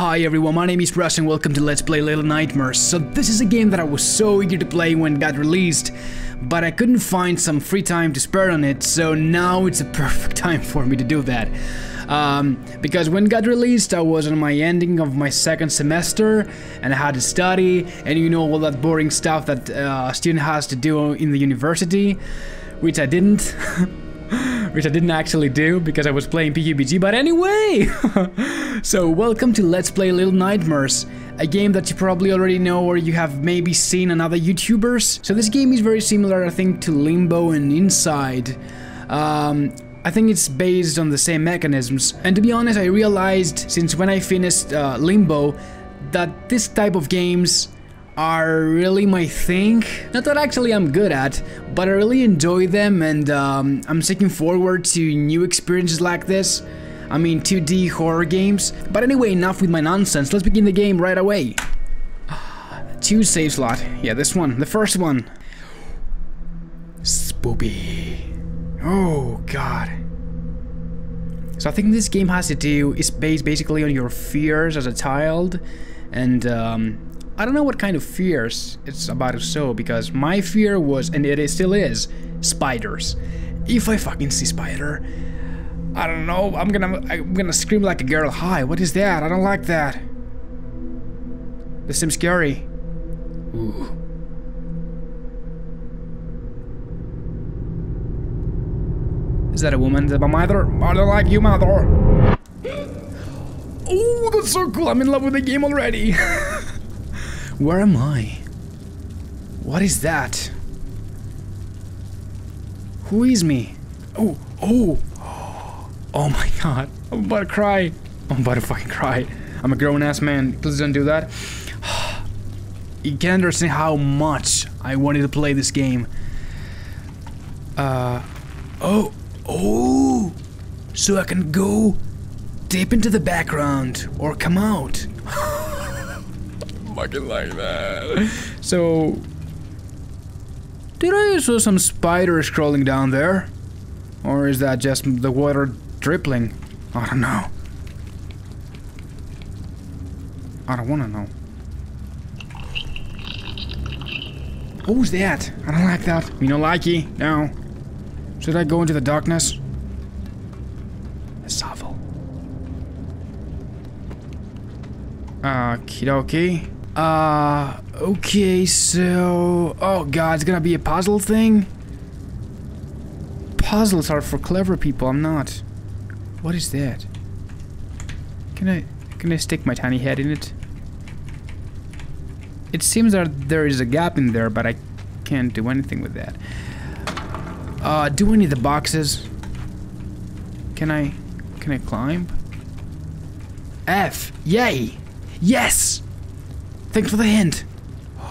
Hi everyone, my name is Rush and welcome to Let's Play Little Nightmares. So this is a game that I was so eager to play when it got released, but I couldn't find some free time to spare on it, so now it's a perfect time for me to do that. Um, because when it got released, I was on my ending of my second semester, and I had to study, and you know all that boring stuff that uh, a student has to do in the university, which I didn't. which I didn't actually do because I was playing PUBG, but anyway! so welcome to Let's Play Little Nightmares, a game that you probably already know or you have maybe seen on other YouTubers. So this game is very similar, I think, to Limbo and Inside. Um, I think it's based on the same mechanisms, and to be honest, I realized since when I finished uh, Limbo that this type of games are really my thing. Not that actually I'm good at, but I really enjoy them and um, I'm looking forward to new experiences like this. I mean 2D horror games. But anyway, enough with my nonsense. Let's begin the game right away. Two save slot. Yeah, this one. The first one. Spoopy. Oh, God. So I think this game has to do, is based basically on your fears as a child. And um, I don't know what kind of fears it's about to show because my fear was, and it is, still is, spiders. If I fucking see spider, I don't know, I'm gonna, I'm gonna scream like a girl. Hi, what is that? I don't like that. This seems scary. Ooh. Is that a woman? Is that my mother? I don't like you, mother. Oh, that's so cool. I'm in love with the game already. Where am I? What is that? Who is me? Oh, oh! Oh my god. I'm about to cry. I'm about to fucking cry. I'm a grown-ass man. Please don't do that. You can't understand how much I wanted to play this game. Uh... Oh! Oh! So I can go deep into the background or come out fucking like that. So, did I saw some spiders crawling down there? Or is that just the water dripping? I don't know. I don't want to know. Who's that? I don't like that. You know, likey? No. Should I go into the darkness? Shuffle. Ah, Okie dokie. Uh, okay, so... Oh god, it's gonna be a puzzle thing? Puzzles are for clever people, I'm not. What is that? Can I... Can I stick my tiny head in it? It seems that there is a gap in there, but I can't do anything with that. Uh, do any of the boxes? Can I... Can I climb? F! Yay! Yes! Thanks for the hint.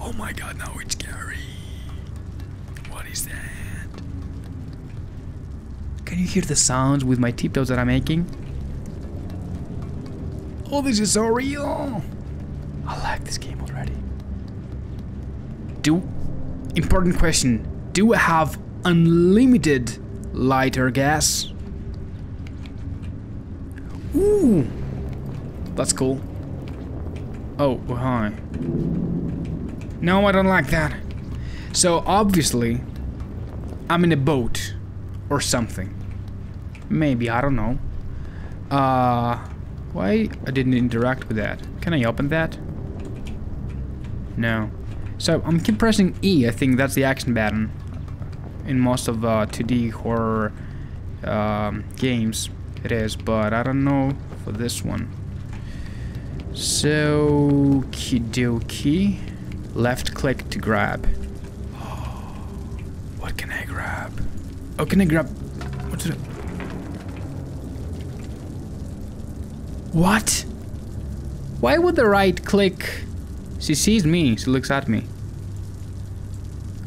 Oh my god, now it's scary. What is that? Can you hear the sounds with my tiptoes that I'm making? Oh, this is so real. I like this game already. Do... Important question. Do I have unlimited lighter gas? Ooh. That's cool. Oh, hi. No, I don't like that. So, obviously, I'm in a boat. Or something. Maybe, I don't know. Uh, why I didn't interact with that? Can I open that? No. So, I'm keep pressing E, I think that's the action button. In most of uh, 2D horror um, games, it is, but I don't know for this one. So, kidoki. Left click to grab. what can I grab? Oh, can I grab... What's it? What? Why would the right click... She sees me, she looks at me.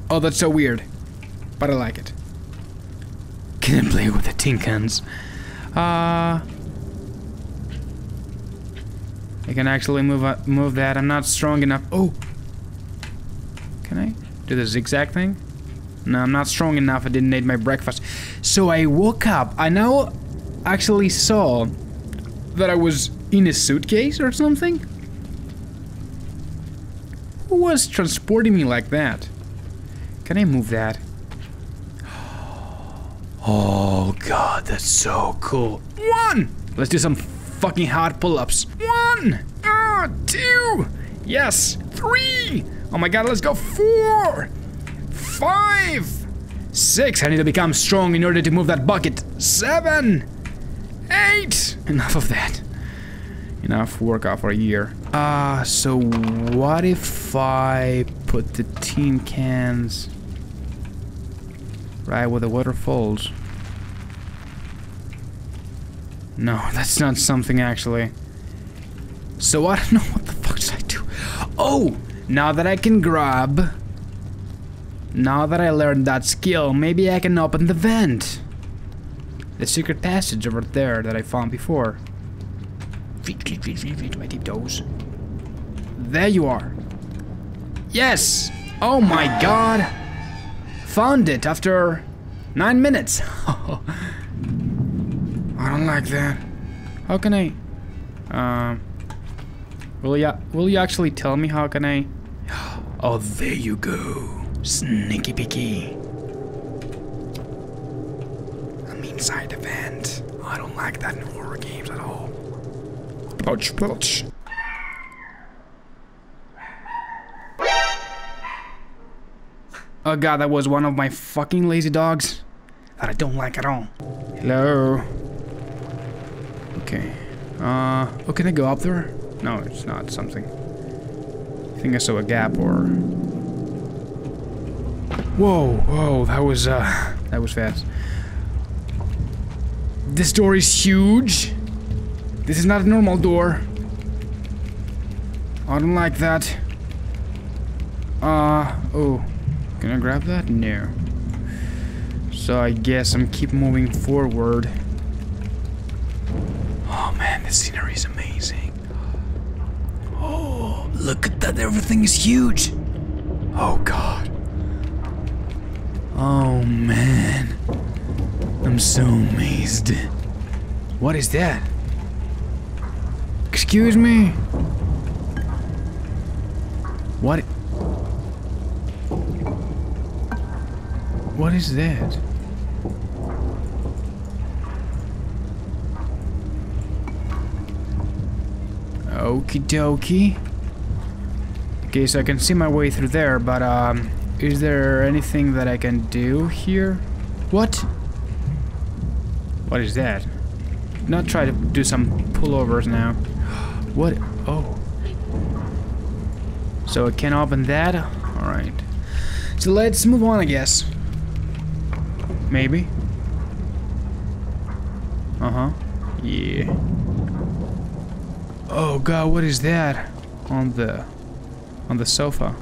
Oh, that's so weird. But I like it. Can I play with the tin cans? Uh... I can actually move up, move that. I'm not strong enough. Oh! Can I do the zigzag thing? No, I'm not strong enough. I didn't eat my breakfast. So I woke up. I now actually saw that I was In a suitcase or something? Who was transporting me like that? Can I move that? Oh god, that's so cool. One! Let's do some fucking hard pull-ups. One! Ah, two! Yes! Three! Oh my god, let's go! Four, five, six. I need to become strong in order to move that bucket. Seven! Eight! Enough of that. Enough workout for a year. Ah, uh, so what if I put the tin cans right where the water falls? No, that's not something actually. So I don't know what the fuck did I do. Oh, now that I can grab, now that I learned that skill, maybe I can open the vent. The secret passage over there that I found before. Feet, feet, feet, feet, feet, my deep toes. There you are. Yes! Oh my god! Found it after nine minutes. Oh, Like that. How can I... Um... Will you, will you actually tell me how can I... Oh, there you go. Sneaky peeky. I'm inside the vent. I don't like that in horror games at all. Pouch, pouch. Oh god, that was one of my fucking lazy dogs that I don't like at all. Hello. Okay. Uh, oh, can I go up there? No, it's not something. I think I saw a gap or... Whoa, whoa, that was, uh, that was fast. This door is huge. This is not a normal door. I don't like that. Uh, oh. Can I grab that? No. So I guess I'm keep moving forward. The scenery is amazing. Oh, look at that. Everything is huge. Oh god. Oh man. I'm so amazed. What is that? Excuse me? What? What is that? Okie dokie. Okay, so I can see my way through there, but um, is there anything that I can do here? What? What is that? Not try to do some pullovers now. What? Oh. So I can open that? Alright. So let's move on, I guess. Maybe. Uh-huh. Yeah. Oh god, what is that? On the... on the sofa.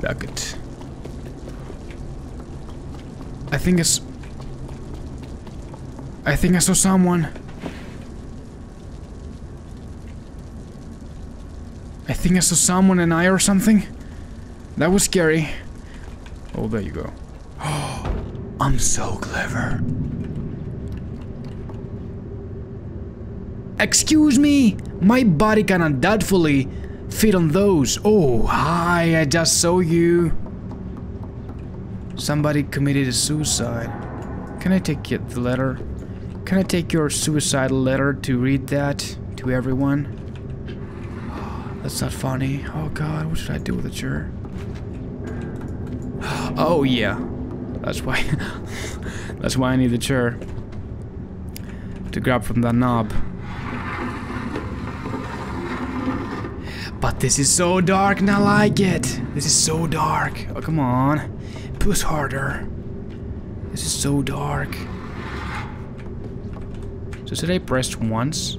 Bucket. I think it's... I think I saw someone. I think I saw someone an eye or something. That was scary. Oh, there you go. Oh, I'm so clever. Excuse me, my body cannot doubtfully fit on those. Oh, hi, I just saw you. Somebody committed a suicide. Can I take the letter? Can I take your suicide letter to read that to everyone? That's not funny. Oh god, what should I do with a chair? Oh yeah. That's why That's why I need the chair. To grab from that knob. This is so dark and I like it. This is so dark. Oh, come on. Push harder. This is so dark. So should I press once?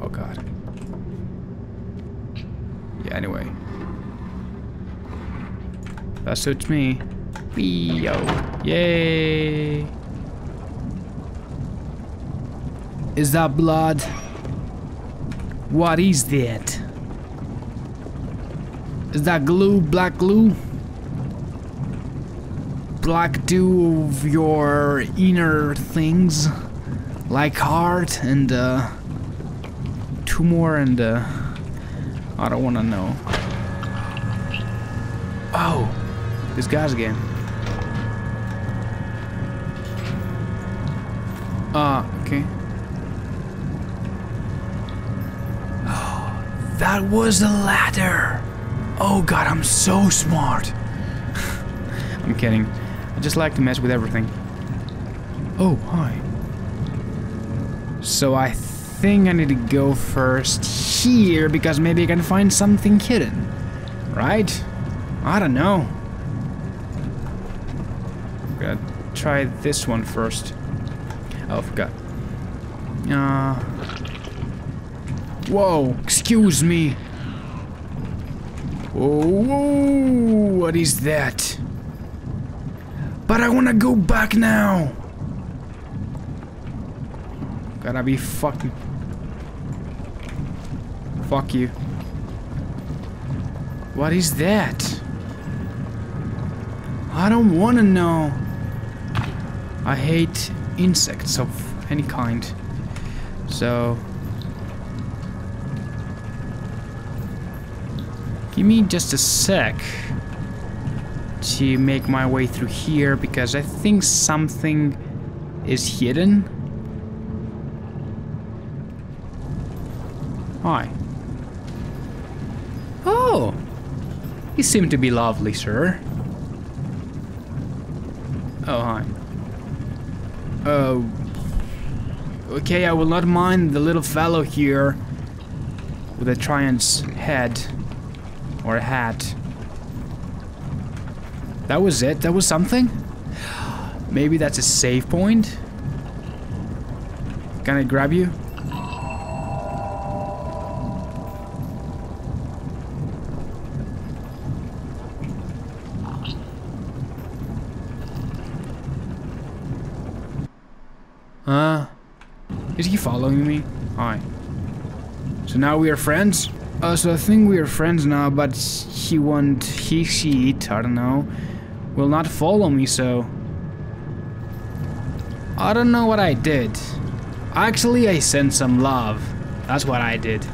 Oh god. Yeah, anyway. That suits me. Wee yo. Yay. Is that blood? What is that? Is that glue? Black glue? Black dew of your inner things? Like heart and uh, two more and uh, I don't want to know. Oh, this guy's again. Ah, uh, okay. Oh, that was the ladder. Oh god, I'm so smart. I'm kidding. I just like to mess with everything. Oh, hi. So I think I need to go first here because maybe I can find something hidden. Right? I don't know. I'm gonna try this one first. Oh, I forgot. Uh, whoa, excuse me. Whoa, what is that? But I wanna go back now. Gotta be fucking... Fuck you. What is that? I don't wanna know. I hate insects of any kind. So... Give me just a sec to make my way through here because I think something is hidden. Hi. Oh! You seem to be lovely, sir. Oh, hi. Oh. Okay, I will not mind the little fellow here with a giant's head or a hat. That was it? That was something? Maybe that's a save point? Can I grab you? Uh, is he following me? Hi. So now we are friends? Uh, so I think we are friends now, but he won't, he, she, it, I don't know, will not follow me, so... I don't know what I did. Actually, I sent some love. That's what I did.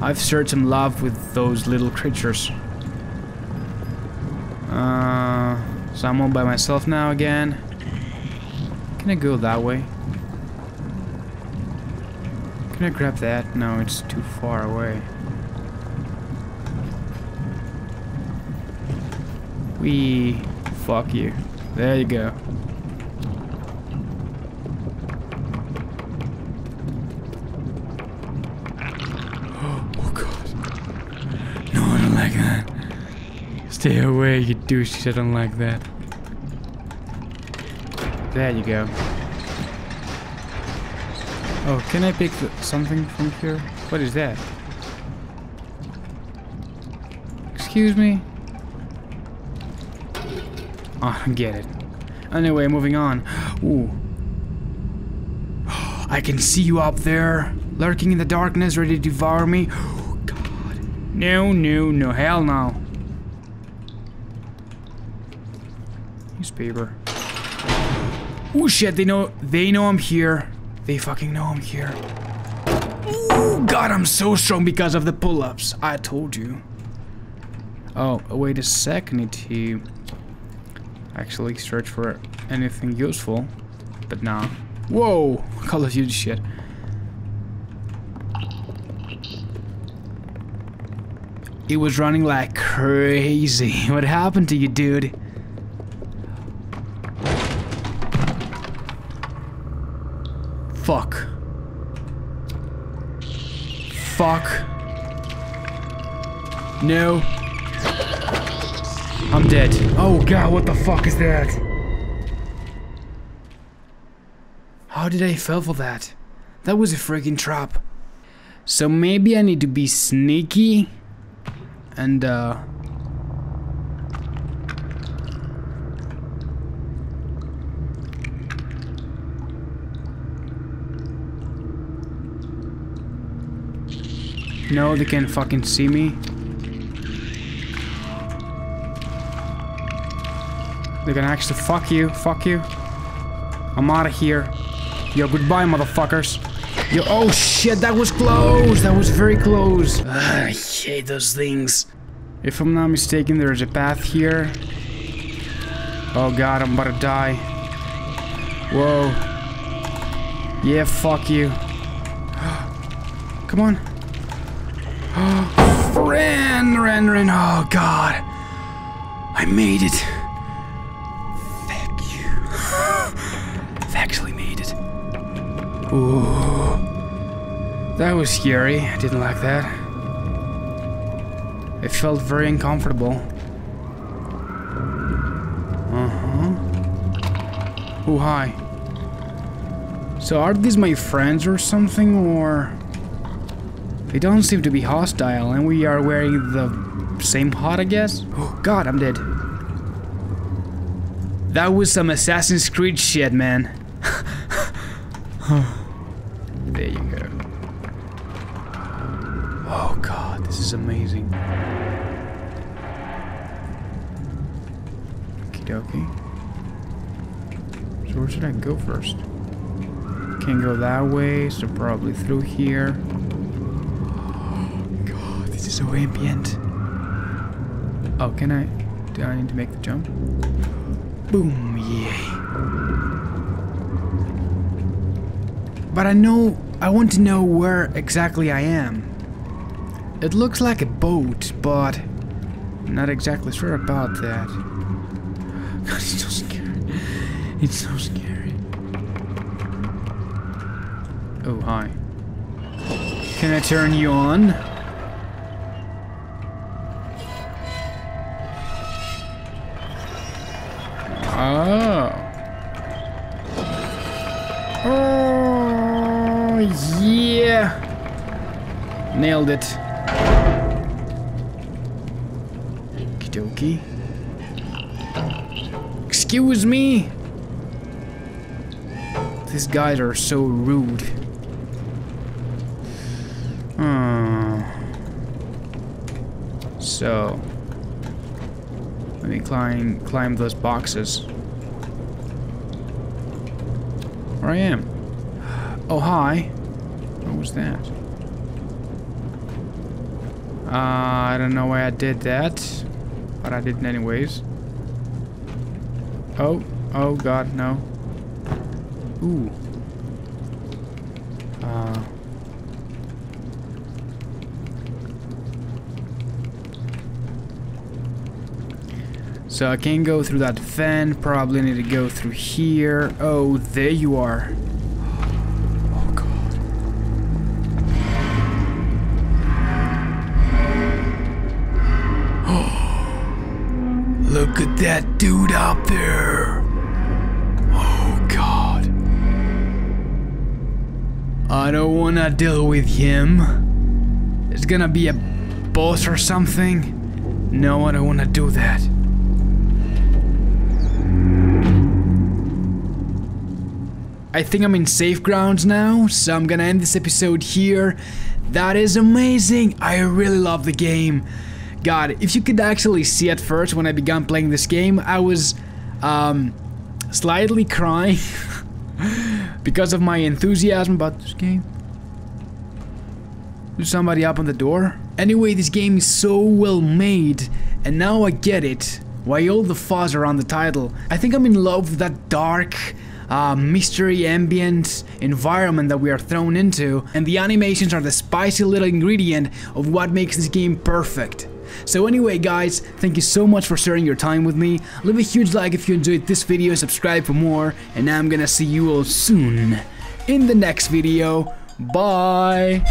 I've shared some love with those little creatures. Uh, so I'm all by myself now again. Can I go that way? Can I grab that? No, it's too far away. We fuck you. There you go. Oh god. No, I don't like that. Stay away, you douche. I don't like that. There you go. Oh, can I pick something from here? What is that? Excuse me? Oh, I get it. Anyway, moving on. Ooh. I can see you up there, lurking in the darkness, ready to devour me. Oh, God. No, no, no. Hell no. Newspaper. Oh shit, they know they know I'm here. They fucking know I'm here. Oh god, I'm so strong because of the pull-ups. I told you. Oh, wait a sec. Need to actually search for anything useful. But now. Whoa! Call of Duty shit. It was running like crazy. What happened to you, dude? Fuck. Fuck. No. I'm dead. Oh god, what the fuck is that? How did I fall for that? That was a freaking trap. So maybe I need to be sneaky and uh No, they can't fucking see me. They're gonna actually fuck you, fuck you. I'm out of here. Yo, goodbye, motherfuckers. Yo, oh shit, that was close. That was very close. Ugh, I hate those things. If I'm not mistaken, there's a path here. Oh god, I'm about to die. Whoa. Yeah, fuck you. Come on. Ren, Ren, Ren. Oh god. I made it. Thank you. I've actually made it. Ooh. That was scary. I didn't like that. It felt very uncomfortable. Uh-huh. Oh, hi. So are these my friends or something, or... They don't seem to be hostile, and we are wearing the same hat, I guess? Oh, God, I'm dead. That was some Assassin's Creed shit, man. there you go. Oh, God, this is amazing. Okie dokie. So where should I go first? Can't go that way, so probably through here. So ambient. Oh, can I? Do I need to make the jump? Boom, yay. But I know, I want to know where exactly I am. It looks like a boat, but I'm not exactly sure about that. God, it's so scary. It's so scary. Oh, hi. Can I turn you on? Nailed it. Okie dokie. Excuse me. These guys are so rude. Hmm. So, let me climb climb those boxes. Where I am. Oh hi. What was that? Uh, I don't know why I did that, but I did it anyways. Oh, oh god, no. Ooh. Uh. So I can't go through that fan, probably need to go through here. Oh, there you are. That dude up there. Oh god. I don't wanna deal with him. It's gonna be a boss or something. No, I don't wanna do that. I think I'm in safe grounds now, so I'm gonna end this episode here. That is amazing! I really love the game. God, if you could actually see at first when I began playing this game, I was um, slightly crying because of my enthusiasm about this game. There's somebody up on the door. Anyway, this game is so well made, and now I get it. Why all the fuss around the title. I think I'm in love with that dark, uh, mystery ambient environment that we are thrown into, and the animations are the spicy little ingredient of what makes this game perfect. So anyway guys, thank you so much for sharing your time with me, leave a huge like if you enjoyed this video, subscribe for more, and I'm gonna see you all soon in the next video, bye!